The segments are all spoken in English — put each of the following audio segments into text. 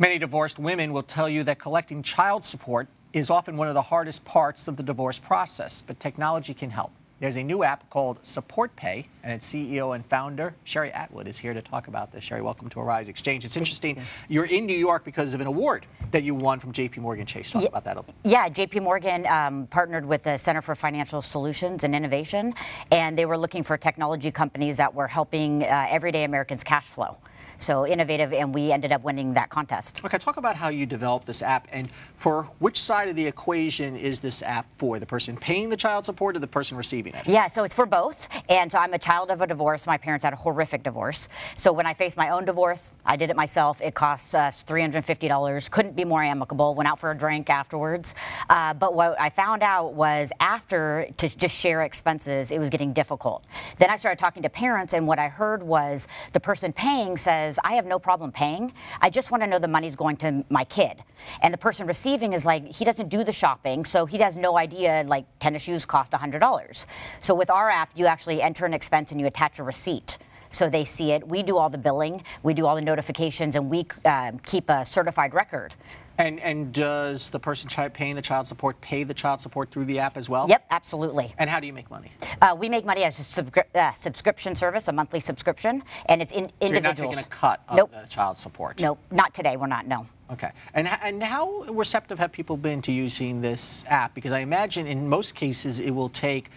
Many divorced women will tell you that collecting child support is often one of the hardest parts of the divorce process, but technology can help. There's a new app called SupportPay, and its CEO and founder, Sheri Atwood, is here to talk about this. Sheri, welcome to Arise Xchange. It's interesting. You're in New York because of an award that you won from JP Morgan Chase. Talk yeah, about that. A little. Yeah, JP Morgan um, partnered with the Center for Financial Solutions and Innovation, and they were looking for technology companies that were helping uh, everyday Americans cash flow so innovative, and we ended up winning that contest. Okay, talk about how you developed this app, and for which side of the equation is this app for? The person paying the child support or the person receiving it? Yeah, so it's for both, and so I'm a child of a divorce. My parents had a horrific divorce. So when I faced my own divorce, I did it myself. It cost us $350. Couldn't be more amicable. Went out for a drink afterwards. Uh, but what I found out was after to just share expenses, it was getting difficult. Then I started talking to parents, and what I heard was the person paying says, I have no problem paying. I just want to know the money's going to my kid. And the person receiving is like, he doesn't do the shopping, so he has no idea, like, tennis shoes cost $100. So with our app, you actually enter an expense and you attach a receipt so they see it. We do all the billing, we do all the notifications, and we uh, keep a certified record. And, and does the person paying the child support pay the child support through the app as well? Yep, absolutely. And how do you make money? Uh, we make money as a subscri uh, subscription service, a monthly subscription, and it's in so individuals. you're not taking a cut of nope. the child support? Nope, not today. We're not. No. Okay. And, and how receptive have people been to using this app? Because I imagine in most cases it will take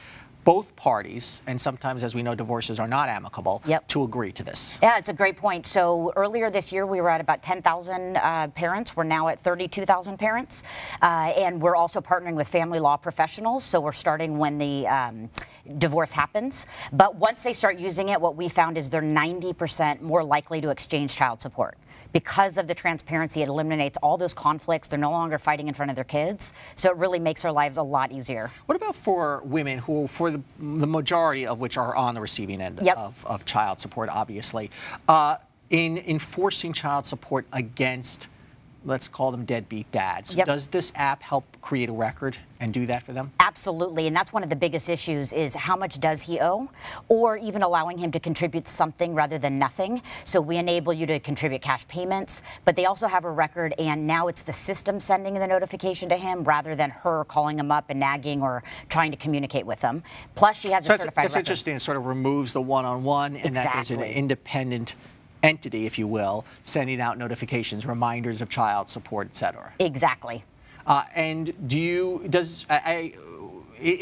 both parties, and sometimes, as we know, divorces are not amicable, yep. to agree to this. Yeah, it's a great point. So earlier this year, we were at about 10,000 uh, parents. We're now at 32,000 parents. Uh, and we're also partnering with family law professionals. So we're starting when the um, divorce happens. But once they start using it, what we found is they're 90% more likely to exchange child support because of the transparency, it eliminates all those conflicts. They're no longer fighting in front of their kids. So it really makes their lives a lot easier. What about for women who, for the, the majority of which are on the receiving end yep. of, of, child support, obviously, uh, in enforcing child support against let's call them deadbeat dads. Yep. Does this app help create a record and do that for them? Absolutely, and that's one of the biggest issues is how much does he owe, or even allowing him to contribute something rather than nothing. So we enable you to contribute cash payments, but they also have a record, and now it's the system sending the notification to him rather than her calling him up and nagging or trying to communicate with him. Plus, she has so a certified that's, that's interesting. It sort of removes the one-on-one, -on -one, and exactly. that there's an independent entity, if you will, sending out notifications, reminders of child support, et cetera. Exactly. Uh, and do you, does, I, I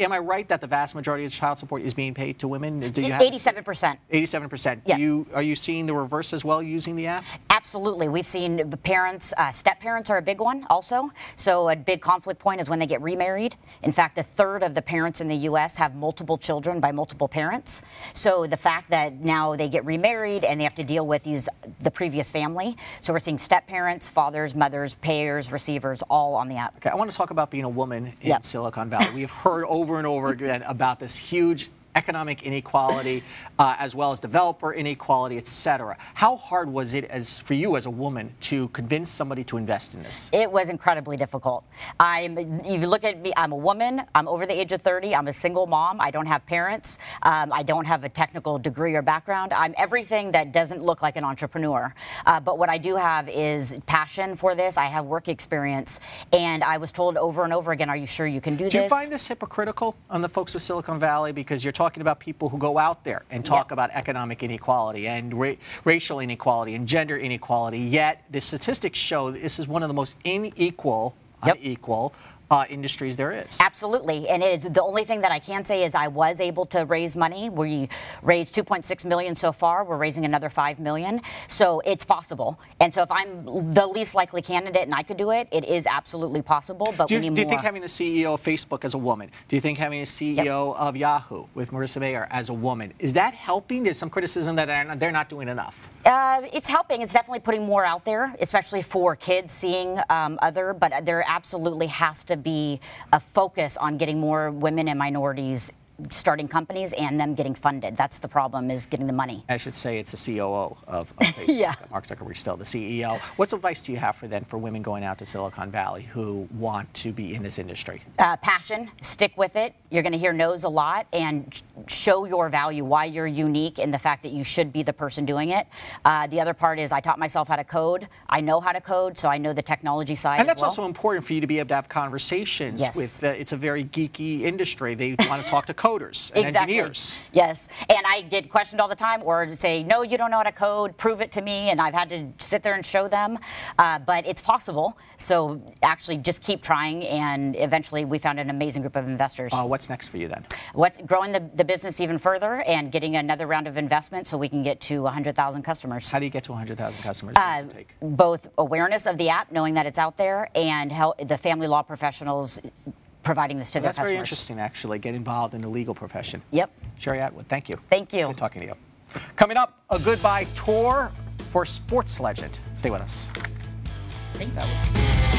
am I right that the vast majority of child support is being paid to women? Do you 87%. 87%. Yeah. Do you, are you seeing the reverse as well using the app? Absolutely. We've seen parents, uh, step parents are a big one also. So a big conflict point is when they get remarried. In fact, a third of the parents in the U.S. have multiple children by multiple parents. So the fact that now they get remarried and they have to deal with these the previous family. So we're seeing step parents, fathers, mothers, payers, receivers, all on the app. Okay, I want to talk about being a woman in yep. Silicon Valley. We have heard over and over again about this huge economic inequality, uh, as well as developer inequality, et cetera. How hard was it as for you as a woman to convince somebody to invest in this? It was incredibly difficult. I'm, if you look at me, I'm a woman. I'm over the age of 30. I'm a single mom. I don't have parents. Um, I don't have a technical degree or background. I'm everything that doesn't look like an entrepreneur. Uh, but what I do have is passion for this. I have work experience, and I was told over and over again, "Are you sure you can do, do this?" Do you find this hypocritical on the folks of Silicon Valley because you're talking about people who go out there and talk yep. about economic inequality and ra racial inequality and gender inequality, yet the statistics show this is one of the most unequal, yep. unequal uh, industries there is. Absolutely, and it is the only thing that I can say is I was able to raise money. We raised 2.6 million so far. We're raising another 5 million, so it's possible. And so if I'm the least likely candidate and I could do it, it is absolutely possible. But do you, we need do you more. think having a CEO of Facebook as a woman, do you think having a CEO yep. of Yahoo with Marissa Mayer as a woman, is that helping? There's some criticism that they're not, they're not doing enough. Uh, it's helping. It's definitely putting more out there, especially for kids seeing um, other. But there absolutely has to be a focus on getting more women and minorities starting companies and them getting funded. That's the problem is getting the money. I should say it's the COO of, of Facebook. Yeah. Mark Zuckerberg still the CEO. What advice do you have for then for women going out to Silicon Valley who want to be in this industry? Uh, passion, stick with it. You're going to hear no's a lot and show your value, why you're unique, and the fact that you should be the person doing it. Uh, the other part is I taught myself how to code. I know how to code, so I know the technology side. And that's well. also important for you to be able to have conversations Yes. with. Uh, it's a very geeky industry. They want to talk to coders and exactly. engineers. Yes, and I get questioned all the time, or say, "No, you don't know how to code. Prove it to me." And I've had to sit there and show them, uh, but it's possible. So actually, just keep trying, and eventually, we found an amazing group of investors. Uh, what's next for you then? What's growing the, the business even further and getting another round of investment so we can get to 100,000 customers. How do you get to 100,000 customers? What does it take? Both awareness of the app, knowing that it's out there, and help the family law professionals providing this to their That's customers. very interesting, actually. Get involved in the legal profession. Yep. Sheri Atwood, thank you. Thank you. Good talking to you. Coming up, a goodbye tour for sports legend. Stay with us. Thank That was-